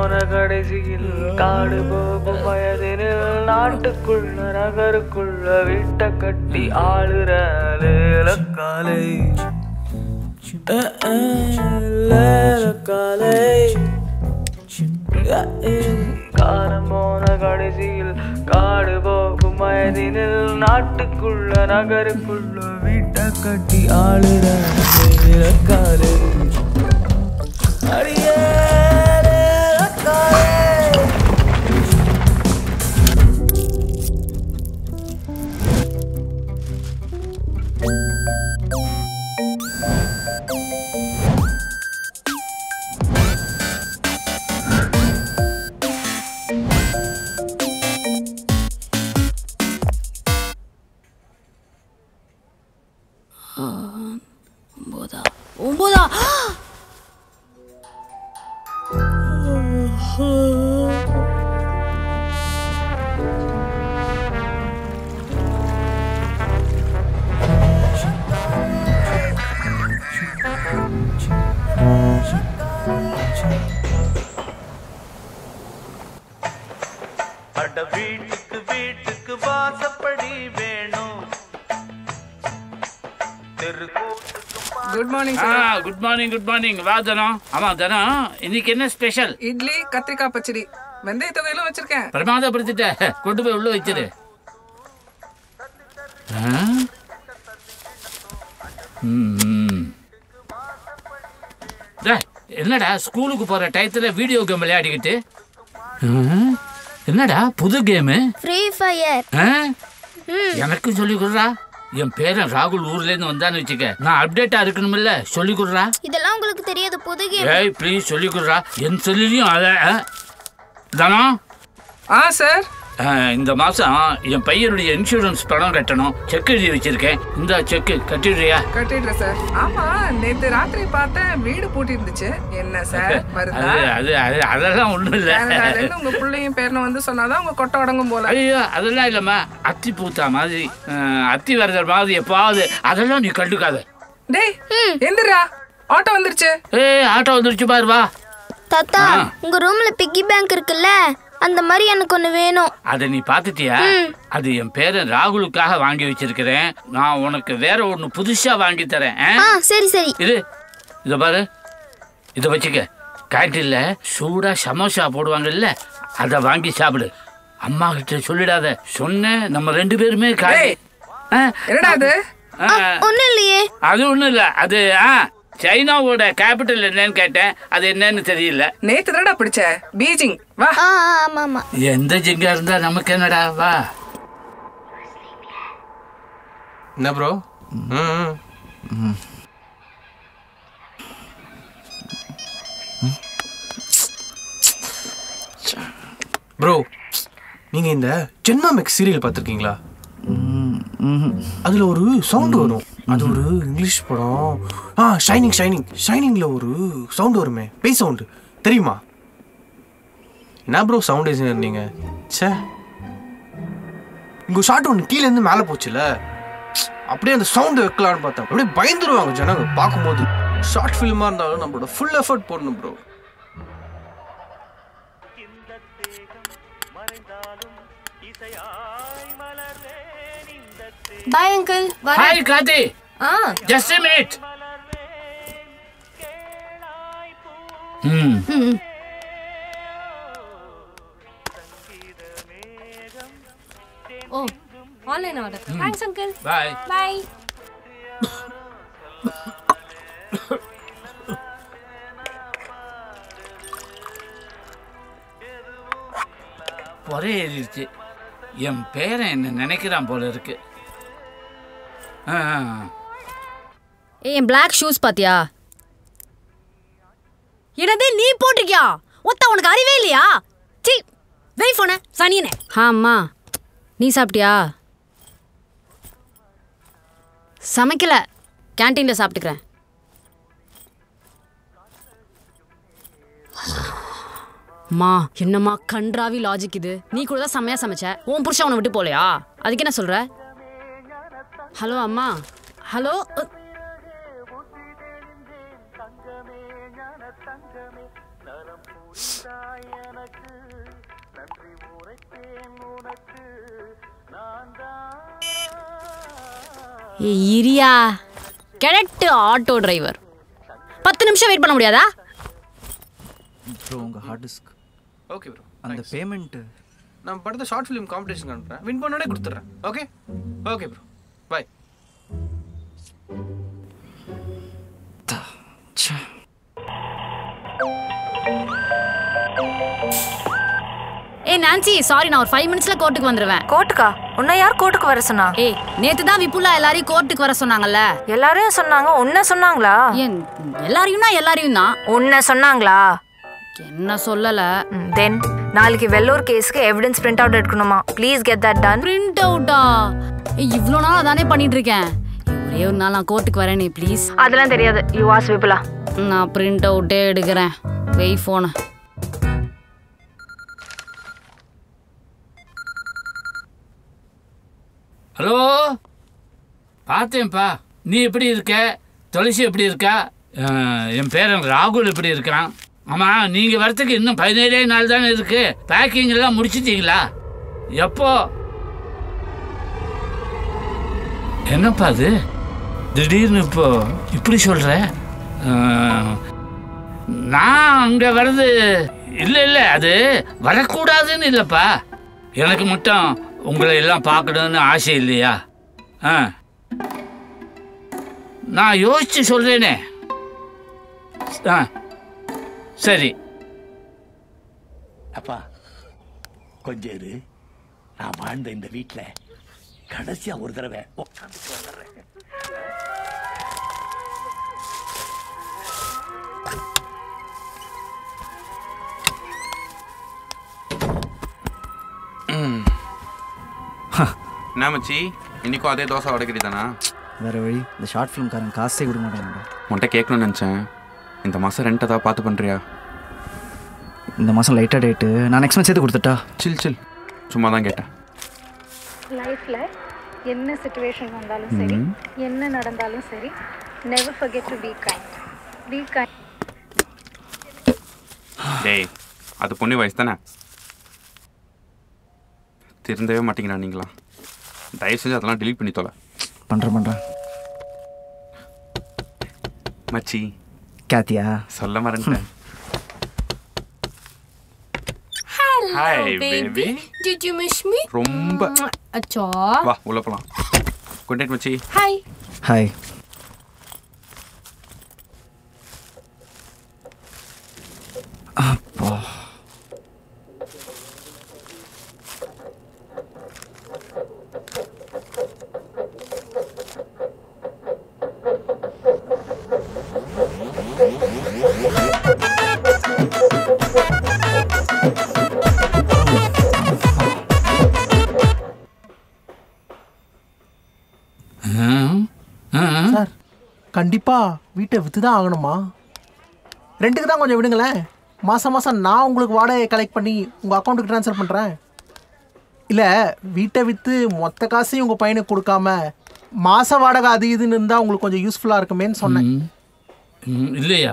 போன கடைசியில் காடு போகும் வயதினில் நாட்டுக்குள்ள நகருக்குள்ள வீட்டை கட்டி ஆளுற லேலக்காலை லேலக்காலை காலம் போன கடைசியில் காடு போகும் வயதினில் நாட்டுக்குள்ள நகருக்குள்ள வீட்டை கட்டி ஆளுற லேலக்காலை அடியே மார்னிங் குட் மார்னிங் வா தனம் ஆமா தனம் இன்னைக்கு என்ன ஸ்பெஷல் இட்லி கத்திரிக்காய் பச்சடி. வெந்தய தொகையிலும் வச்சிருக்கேன். பிரமாதப்படுத்திட்ட கொண்டு போய் உள்ள வச்சிரு. என்னடா ஸ்கூலுக்கு போற டயத்துல வீடியோ கேம் விளையாடிக்கிட்டு? என்னடா புது கேமு ஃப்ரீ ஃபயர் எனக்கும் சொல்லி கொடுறா. என் பேரன் ராகுல் ஊர்ல இருந்து வந்தான்னு வச்சுக்க. நான் அப்டேட்டா இருக்கணும்ல சொல்லி கொடுறா. இதெல்லாம் உங்களுக்கு தெரியாது புது ஏய் ப்ளீஸ் சொல்லி கொடுறா. என் சொல்லிலையும் அத? தனம் ஆ சார் இந்த மாசம் என் பையனுடைய இன்சூரன்ஸ் பணம் கட்டணும். செக் எழுதி வச்சிருக்கேன். இந்த செக் கட்டிடுறியா? கட்டிடுறேன் சார். ஆமா நேத்து ராத்திரி பார்த்தேன் வீடு பூட்டி இருந்துச்சு என்ன சார்? வருதா? அது அது அது அதெல்லாம் ஒண்ணும் இல்ல. உங்க பிள்ளையும் பேரனும் வந்து சொன்னாதான் உங்க கொட்டை அடங்கும் போல. ஐயோ அதெல்லாம் இல்லம்மா. அத்தி பூத்தா மாதிரி அத்தி வரதர் மாதிரி எப்பாவது. அதெல்லாம் நீ கண்டுக்காத. டேய் எந்திரா. ஆட்டோ வந்துருச்சு. ஏய் ஆட்டோ வந்துருச்சு பாரு வா. தாத்தா. உங்க ரூம்ல பிக்கி பேங்க் இருக்குல்ல? அந்த மாதிரி எனக்கு ஒண்ணு வேணும். அதை நீ பாத்துட்டியா அது என் பேரன் ராகுலுக்காக வாங்கி வச்சிருக்கிறேன். நான் உனக்கு வேற ஒண்ணு புதுசா வாங்கி தரேன் ஆ? சரி சரி. இது இத பாரு. இத வச்சுக்க. கேண்டீன்ல சூடா சமோசா போடுவாங்கல்ல அத வாங்கி சாப்பிடு. அம்மா கிட்ட சொல்லிடாத. சொன்ன நம்ம ரெண்டு பேருமே கா- டேய். ஆ, என்னடா அது? ஒண்ணும் இல்லையே. அது ஒண்ணும் இல்ல. அது ஆ. சைனாவோட கேபிட்டல் என்னன்னு கேட்டேன். அது என்னன்னு தெரியல. நேத்து தானடா பிடிச்ச? பீஜிங். வா. ஆமா ஆமா. எந்த ஜிங்கா இருந்தா நமக்கு என்னடா? வா. என்ன ப்ரோ ப்ரோ நீங்க இந்த ஜென்மா மேக்ஸ் சீரியல் பார்த்துருக்கீங்களா? அதில் ஒரு சவுண்ட் வரும். அது ஒரு இங்கிலீஷ் படம். ஆ ஷைனிங் ஷைனிங் ஷைனிங்கில் ஒரு சவுண்ட் வருமே. பேய் சவுண்டு தெரியுமா? என்ன ப்ரோ சவுண்ட் இன்ஜினியர் நீங்கள் ச்சே. உங்கள் ஷார்ட் ஒன்று கீழேருந்து மேலே போச்சுல. அப்படியே அந்த சவுண்டு வைக்கலான்னு பார்த்தேன். அப்படியே பயந்துருவாங்க ஜனங்க பார்க்கும்போது. ஷார்ட் ஃபிலிமாக இருந்தாலும் நம்மளோட ஃபுல் எஃபர்ட் போடணும் ப்ரோ பாய் அங்கிள் ஹாய் காதி ஆ ஜஸ்ட் மினிட் ம் ஓ online order thanks uncle bye bye பொறை ஏறிடுச்சு என் பேரன் என்ன நினைக்கிறான் போல இருக்கு என் பிளாக் ஷூஸ் பாத்தியா? என்னது நீ போட்டிருக்கியா? ஒத்த உனக்கு அறிவே இல்லையா? சி வெய் போன சனியனே. ஆமா. நீ சாப்பிட்டியா? சமைக்கல. கேன்டீன்ல சாப்பிட்டுக்கிறேன். மா என்னம்மா கன்றாவி லாஜிக் இது. நீ கூட தான் செம்மையா சமைச்ச. உன் புருஷன் உன்னை விட்டு போலையா? அதுக்கு என்ன சொல்ற? ஹலோ அம்மா. ஹலோ இரியா. Correct auto driver. பத்து நிமிஷம் வெயிட் பண்ண முடியாதா? ப்ரோ உங்கள் ஹார்ட் டிஸ்க் ஓகே ப்ரோ அந்த பேமெண்ட்டு நான் படத்தை ஷார்ட் ஃபிலிம் காம்படிஷன் அனுப்புறேன் வின் பண்ணோடனே கொடுத்துட்றேன். ஓகே ஓகே ப்ரோ பாய் ஏ நான்சி சாரி நான் ஒரு ஃபைவ் மினிட்ஸ்ல கோர்ட்டுக்கு வந்துருவேன். கோர்ட்டுக்கா உன்னை யார் கோர்ட்டுக்கு வர சொன்னா? ஏய் நேத்து தான் விப்புலா எல்லாரையும் கோர்ட்டுக்கு வர சொன்னாங்கல்ல? எல்லாரையும் சொன்னாங்க உன்னை சொன்னாங்களா? ஏன் எல்லாரையும்னா எல்லாரையும் தான் உன்னை சொன்னாங்களா? என்ன சொல்லல? தென் நாளைக்கு வெள்ளூர் கேஸ்க்கு எவிடன்ஸ் பிரிண்ட் அவுட் எடுக்கணுமா? Please get that done print அவுட்டா இவ்வளோ நாள் அதானே பண்ணிட்டு இருக்கேன் ஒரே ஒரு நாள் நான் கோர்ட்டுக்கு வரேனே ப்ளீஸ் அதெல்லாம் தெரியாது. யூ வாஸ் விபுலா நான் பிரிண்ட் அவுட்டே எடுக்கிறேன். வெய் ஃபோனை ஹலோ? பார்த்தேன்ப்பா நீ எப்படி இருக்க? துளசி எப்படி இருக்கா? என் பேரன் ராகுல் எப்படி இருக்கான்? ஆமாம் நீங்கள் வரத்துக்கு இன்னும் பதினேழே நாள் தானே இருக்கு. பேக்கிங் எல்லாம் முடிச்சிட்டீங்களா? எப்போ? என்னப்பா அது? திடீர்னு இப்போ இப்படி சொல்கிற நான் அங்கே வர்றது இல்லை இல்லை அது வரக்கூடாதுன்னு இல்லைப்பா. எனக்கு மட்டும் உங்களை எல்லாம் பார்க்கணுன்னு ஆசை இல்லையா? ஆ. நான் யோசிச்சு சொல்கிறேனே ஆ. சரி. அப்பா கொஞ்சம் இரு. நான் வாழ்ந்த இந்த வீட்ல கடைசியா ஒரு தடவை உட்காந்துட்டு வந்துடுறேன். என்ன மச்சி? இன்னைக்கும் அதே தோசை வடக்கறி தானா? வேற வழி இந்த ஷார்ட் ஃபிலிம்காரன் காசே கொடுக்க மாட்டாங்க உன்கிட்ட கேட்கணும்னு நினச்சேன். இந்த மாதம் ரெண்ட் ஏதாவது பார்த்து பண்ணுறியா இந்த மாதம் லைட்டாக டேட்டு நான் நெக்ஸ்ட் மந்த் சேர்த்து கொடுத்துட்டா? சில் சில் சும்மா தான் கேட்டேன். லைஃப்ல என்ன சுச்சுவேஷன் வந்தாலும் சரி. என்ன நடந்தாலும் சரி never forget to be kind be kind டேய் அது பொண்ணு வயசு தானே? திருந்தவே மாட்டீங்களா நீங்களா? தயவு செஞ்சு அதெல்லாம் delete பண்ணி தொலை பண்ணுறேன் பண்ணுறேன் மச்சி. கேத்தியா சொல்ல மறந்துட்டேன் Hi, baby. Did you miss me? ரொம்ப. அச்சோ வா உள்ள போலாம். குட் நைட் மச்சி. ஹாய் ஹாய் கண்டிப்பாக வீட்டை விற்று தான் ஆகணுமா? ரெண்டுக்கு தான் கொஞ்சம் விடுங்களேன். மாதம் மாதம் நான் உங்களுக்கு வாடகை கலெக்ட் பண்ணி உங்கள் அக்கௌண்ட்டுக்கு ட்ரான்ஸ்ஃபர் பண்ணுறேன் இல்லை வீட்டை விற்று மொத்த காசையும் உங்கள் பையனுக்கு கொடுக்காம மாத வாடகை அது இதுன்னு இருந்தால் உங்களுக்கு கொஞ்சம் யூஸ்ஃபுல்லாக இருக்குமேன்னு சொன்னேன். ம், இல்லையா?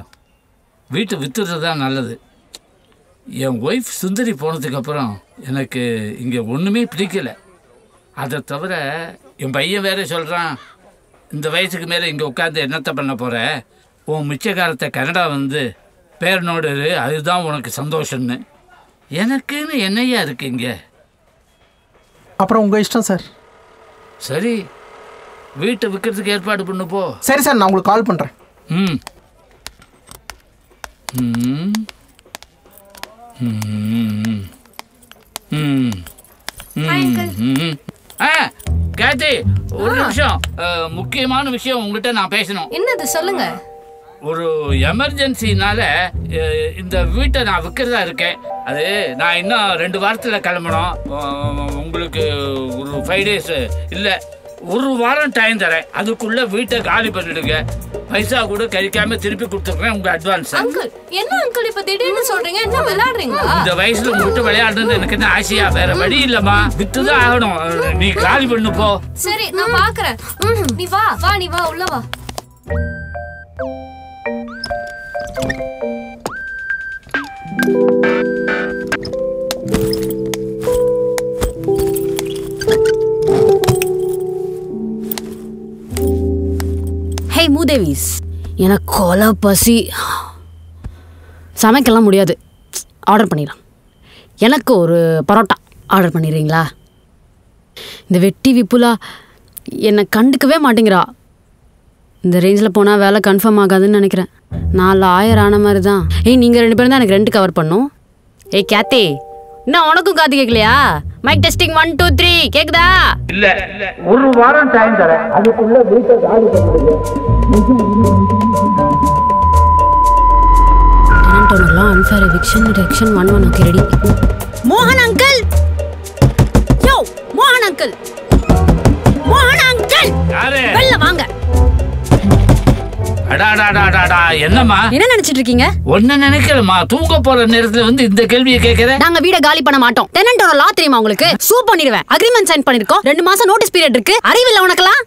வீட்டை விற்றுறது தான் நல்லது. என் ஒய்ஃப் சுந்தரி போனதுக்கப்புறம் எனக்கு இங்கே ஒன்றுமே பிடிக்கலை. அதை தவிர என் பையன் வேற சொல்கிறான் இந்த வயசுக்கு மேலே இங்கே உட்காந்து என்னத்தை பண்ண போகிற உன் மிச்ச காலத்தை கனடா வந்து பேரனோடு இரு, அதுதான் உனக்கு சந்தோஷம்னு. எனக்குன்னு என்னையா இருக்கு இங்கே? அப்புறம் உங்கள் இஷ்டம் சார். சரி வீட்டை விற்கிறதுக்கு ஏற்பாடு பண்ணு போ. சரி சார் நான் உங்களுக்கு கால் பண்ணுறேன் ம். ம். ம். ம். ம். ஆ கேத்தி. ஒரு நிமிஷம். முக்கியமான விஷயம் உங்ககிட்ட நான் பேசணும். என்னது சொல்லுங்க. ஒரு எமர்ஜென்சினால இந்த வீட்டை நான் விற்கிறதா இருக்கேன். அது நான் இன்னும் ரெண்டு வாரத்தில் கிளம்பணும். உங்களுக்கு ஒரு ஃபைவ் டேஸ் இல்லை ஒரு வாரம் டைம் தரேன். அதுக்குள்ள வீட்டை காலி பண்ணிடுங்க. பைசா கூட கழிக்காம திருப்பி கொடுத்துருக்கேன் உங்க அட்வான்ஸ் அங்கிள் என்ன அங்கிள் இப்ப திடீர்னு சொல்றீங்க? என்ன விளையாடுறீங்களா? இந்த வயசுல உங்ககிட்ட விளையாடுறது எனக்கு என்ன ஆசையா? வேற வழி இல்லம்மா. வித்துதான் ஆகணும். நீ காலி பண்ணு போ. சரி நான் பாக்குறேன். நீ வா வா நீ வா உள்ள வா. கிரேவிஸ் எனக்கு கொலை பசி. சமைக்கலாம் முடியாது. ஆர்டர் பண்ணிடலாம். எனக்கு ஒரு பரோட்டா ஆர்டர் பண்ணிடுறீங்களா? இந்த வெட்டி விப்புலா என்னை கண்டுக்கவே மாட்டேங்கிறா. இந்த ரேஞ்சில் போனால் வேலை கன்ஃபார்ம் ஆகாதுன்னு நினைக்கிறேன். நாலு ஆயிரம் ஆன மாதிரி தான் ஏய் நீங்கள் ரெண்டு பேரும் தான் எனக்கு ரெண்டு கவர் பண்ணும் ஏய் கேத்தே. இன்னும் உனக்கும் காது கேட்கலையா mic testing one two three கேக்குதா? இல்ல. ஒரு வாரம் டைம் தரேன். அதுக்குள்ள வீட்டை காலி ஓனர்லாம் unfair eviction reduction one one okay ready மோகன் அங்கிள் யோ மோகன் அங்கிள் மோகன் அங்கிள்? வெளில வாங்க. என்னம்மா? என்ன நினைச்சிட்டு இருக்கீங்க? ஒன்னு நினைக்கலம்மா. தூங்க போற நேரத்துல வந்து இந்த கேள்வியை கேக்குற? நாங்க வீட காலி பண்ண மாட்டோம். டெனன்ட்டோட லா தெரியுமா உங்களுக்கு? சூ பண்ணிடுவேன். அக்ரிமெண்ட் சைன் பண்ணிருக்கோம். ரெண்டு மாசம் நோட்டீஸ் பீரியட் இருக்கு. அறிவில்ல உனக்கெல்லாம்?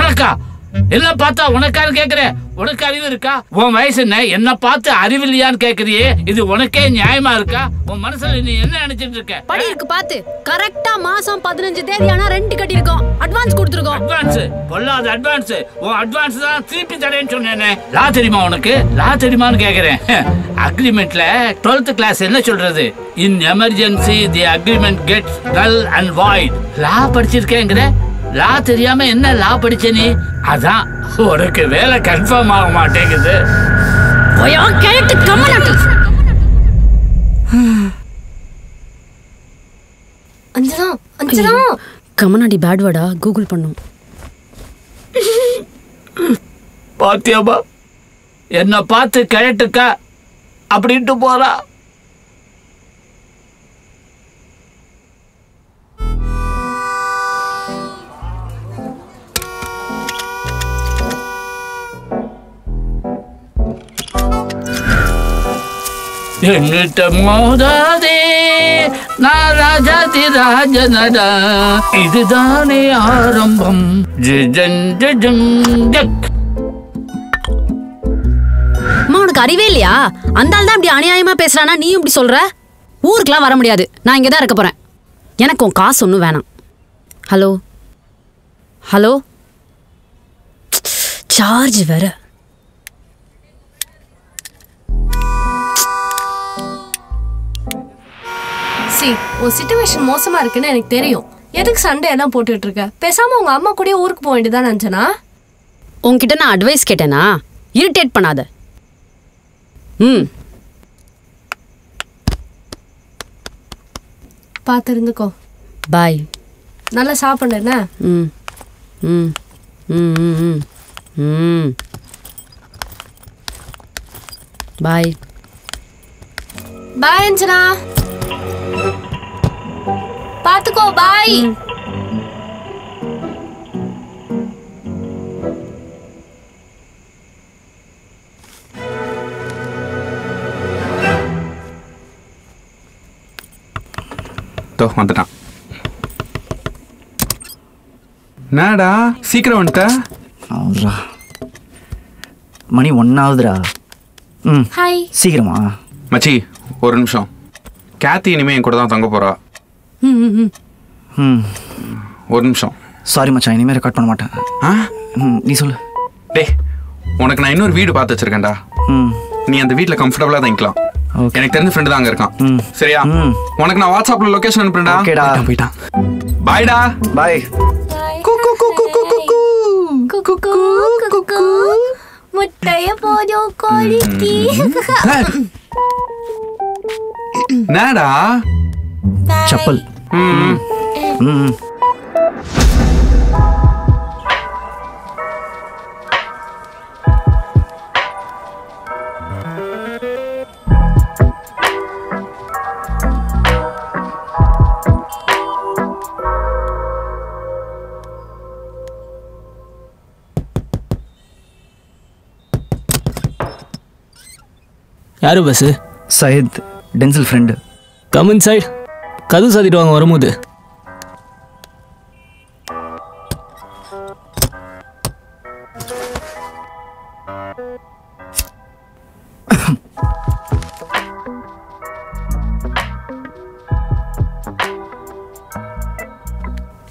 உனக்கா? என்ன பார்த்தா உனக்காரு கேக்குற? உனக்கு அறிவு இருக்கா? உன் வயசு என்ன? என்ன பார்த்து அறிவில்லையான்னு கேக்குறியே? இது உனக்கே நியாயமா இருக்கா? உன் மனசுல நீ என்ன நினைச்சிட்டு இருக்க? படி இருக்கு பாத்து. கரெக்டா மாசம் பதினஞ்சு தேதி ஆனா ரெண்ட் கட்டியிருக்கோம். அட்வான்ஸ் கொடுத்துருக்கோம். அட்வான்ஸ் பொல்லாத அட்வான்ஸ் உன் அட்வான்ஸ் தான் திருப்பி தரேன்னு சொன்னேனே. லா தெரியுமா உனக்கு? லா தெரியுமான்னு கேக்குறேன். அக்ரிமெண்ட்ல டுவெல்த் கிளாஸ் என்ன சொல்றது? In emergency the agreement gets null and void law படிச்சிருக்கேங்கிற? Law தெரியாம என்ன லா படிச்ச நீ? அதான் உனக்கு வேலை கன்ஃபார்ம் ஆக மாட்டேங்குது. கேட்டு கம்மனாட்டி அஞ்சனா அஞ்சனா கம்மனாடி பேட் வேர்டா கூகுள் பண்ணும். பாத்தியாமா என்ன பார்த்து கிழட்டுக்கா அப்படின்ட்டு போறா. எங்கிட்ட மோதாதே நான் ராஜாதி ராஜனடா. இதுதானே ஆரம்பம். ஜிஜன் ஜிஜன் ஜக். அம்மா உனக்கு அறிவே இல்லையா? அந்த ஆள் தான் இப்படி அநியாயமா பேசுறானா? நீயும் இப்படி சொல்ற? ஊருக்குலாம் வர முடியாது. நான் இங்கே தான் இருக்க போறேன். எனக்கு உன் காசு ஒன்றும் வேணாம். ஹலோ? ஹலோ? சார்ஜ் வேற. சி உன் சுச்சுவேஷன் மோசமா இருக்குன்னு எனக்கு தெரியும். எதுக்கு சண்டை எல்லாம் போட்டுட்டு இருக்க? பேசாம உங்க அம்மா கூடயே ஊருக்கு போக வேண்டியதான் அஞ்சனா? உன்கிட்ட நான் அட்வைஸ் கேட்டேனா? இரிட்டேட் பண்ணாத. ம். பார்த்து இருந்துக்கோ. பாய் நல்லா சாப்பிடு என்ன? ம். ம். ம் ம் ம். பாய் பாய் அஞ்சனா. பாத்துக்கோ பாய் தோ வந்துட்டான். என்னடா சீக்கிரம் வந்துட்ட? மணி ஒன்னாவதுடா. ம் ஹாய் சீக்கிரமா. மச்சி ஒரு நிமிஷம். கேத்தி இனிமே என் கூட தான் தங்க போறா. ம் ம் ம். ம். ஒரு நிமிஷம். சாரி மச்சான் இனிமேல் ரெக்கார்ட் பண்ண மாட்டேன். ஆ? ம் நீ சொல்லு. டேய் உனக்கு நான் இன்னொரு வீடு பார்த்து வச்சிருக்கேன்டா. ம். நீ அந்த வீட்டில் கம்ஃபர்டபுளாக தங்கிக்கலாம் எனக்கு தெரிஞ்ச ஃப்ரெண்டு தான் அங்கே இருக்கான் சரியா? உனக்கு நான் வாட்ஸ்அப்ல லொகேஷன் அனுப்புறேன்டா. ஓகேடா. போயிட்டான் பாய்டா பாய் முட்டைய போதும் கோழிக்கு. என்னடா? செப்பல். யாரு bus Syed. Denzil friend come in side கதவு சாத்திட்டு வாங்க வரும்போது.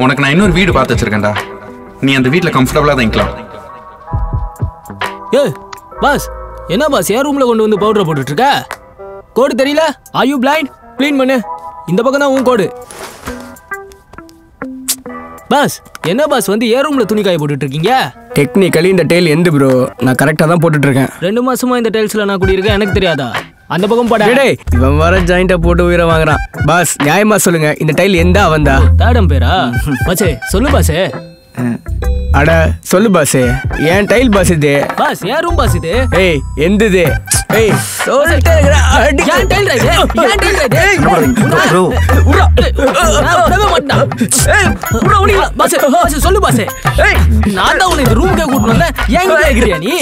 உனக்கு நான் இன்னொரு வீடு பார்த்து வச்சிருக்கேன்டா. நீ அந்த வீட்டில் கம்ஃபர்டபுளாக தங்கிக்கலாம் ஏ பாஸ் என்ன பாஸ்? என் ரூம்ல கொண்டு வந்து பவுடரை போட்டுட்டு இருக்க? கோடு தெரியல? ஆர் யூ பிளைண்ட் க்ளீன் பண்ணு. இந்த பக்கம் தான் உன் கோடு. பாஸ் என்ன பாஸ் வந்து ஏன் ரூம்ல துணி காய போட்டுட்டு இருக்கீங்க டெக்னிக்கலி இந்த டெய்ல் எந்த ப்ரோ நான் கரெக்டாக தான் போட்டுட்டு இருக்கேன் ரெண்டு மாசமா இந்த டைல்ஸ்ல நான் குடியிருக்கேன் எனக்கு தெரியாதா? அந்த பக்கம் போட. டேய் இவன் வர ஜாயிண்ட்டை போட்டு உயிரை வாங்குறான். பாஸ் நியாயமா சொல்லுங்க இந்த டைல் எந்த அவன்தா தேடம் பேரா பாசே சொல்லு பாசே அட சொல்லு பாஸ். ஏன் டைல் பாஸ் இது. பாஸ் ஏன் ரூம் பாஸ் இது? ஏய் எந்தது? ஏய் சொல்லிட்டே இருக்கிறேன். அடி. ஏன் ஏன். நான் மாட்டேன். ஏய். பாஸ், பாஸ், சொல்லு பாஸ். ஏய், நான் தான் உன்னை இந்த ரூமுக்கே கூட்டிட்டு வந்தேன். ஏன் இங்க கேக்குறியா நீ?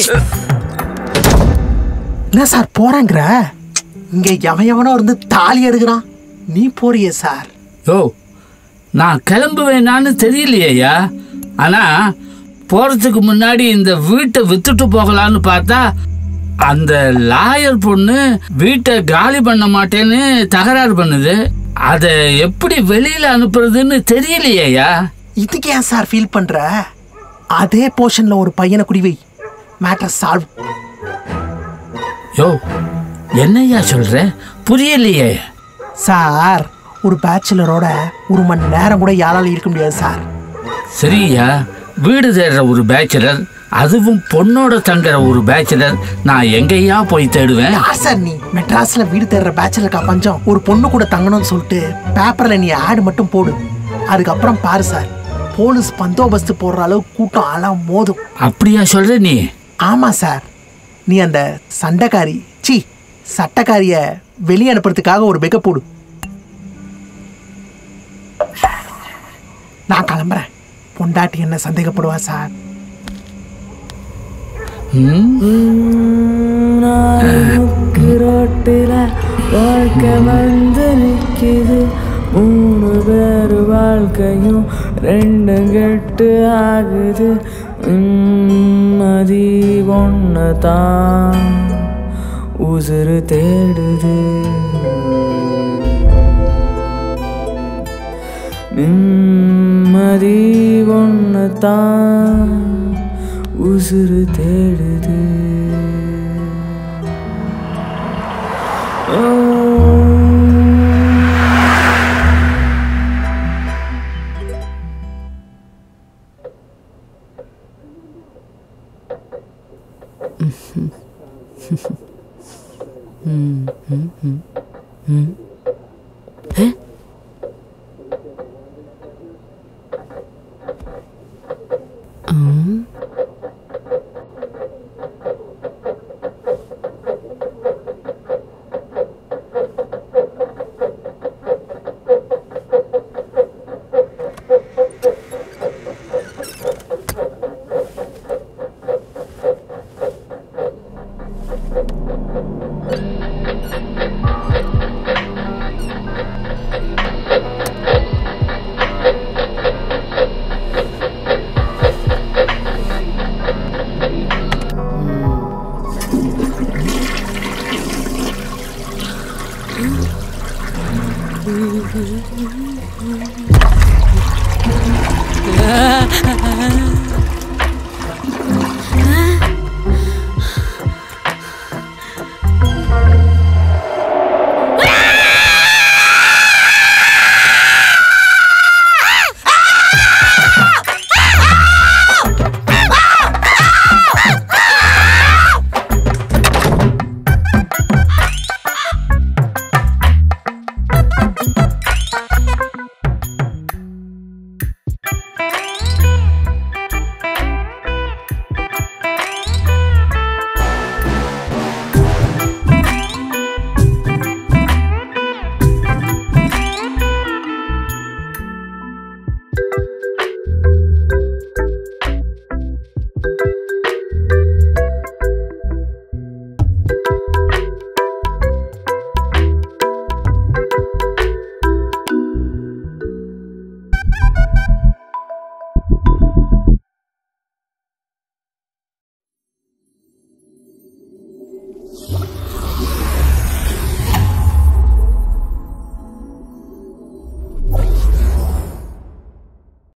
என்ன சார் போறேங்கிற இங்க எவன் எவனோ இருந்து தாலி எடுக்கிறான் நீ போறியே சார் யோ நான் கிளம்புவேனான்னு தெரியலையா ஆனா போறதுக்கு முன்னாடி இந்த வீட்டை வித்துட்டு போகலான்னு பார்த்தா அந்த லாயர் பொண்ணு வீட்டை காலி பண்ண மாட்டேன்னு தகராறு பண்ணுது. அதை எப்படி வெளியில அனுப்புறதுன்னு தெரியலையா இதுக்கு ஏன் சார் ஃபீல் பண்ற? அதே போர்ஷன்ல ஒரு பையனை குடி வை. மேட்டர் சால்வ் யோ என்னய்யா சொல்ற? புரியலையே. சார் ஒரு பேச்சுலரோட ஒரு மணி நேரம் கூட யாரால இருக்க முடியாது சார். சரியா வீடு தேடுற ஒரு பேச்சுலர் அதுவும் பொண்ணோட தங்குற ஒரு பேச்சுலர் நான் எங்கேயா போய் தேடுவேன்? யார் சார் நீ மெட்ராஸ்ல வீடு தேடுற பேச்சுலருக்கா பஞ்சம் ஒரு பொண்ணு கூட தங்கணும்னு சொல்லிட்டு பேப்பர்ல நீ ஆடு மட்டும் போடு. அதுக்கப்புறம் பாரு சார் போலீஸ் பந்தோபஸ்து போடுற அளவுக்கு கூட்டம் அலாம் மோதும். அப்படியா சொல்ற நீ? ஆமா சார் நீ அந்த சண்டைக்காரி சி சட்டக்காரிய வெளியே அனுப்புறதுக்காக ஒரு பெக்க போடு. நான் கிளம்புறேன். பொண்டாட்டி என்ன சந்தேகப்படுவா சார் ரோட்டில வாழ்க்கை வந்து நிற்கிது. மூணு பேர் வாழ்க்கையும் ரெண்டு கெட்டு ஆகுது. மதி ஒன்று தான் உசுறு தேடுது. நிம்மதி ஒன்று தான் உசுறு தேடுது ம்,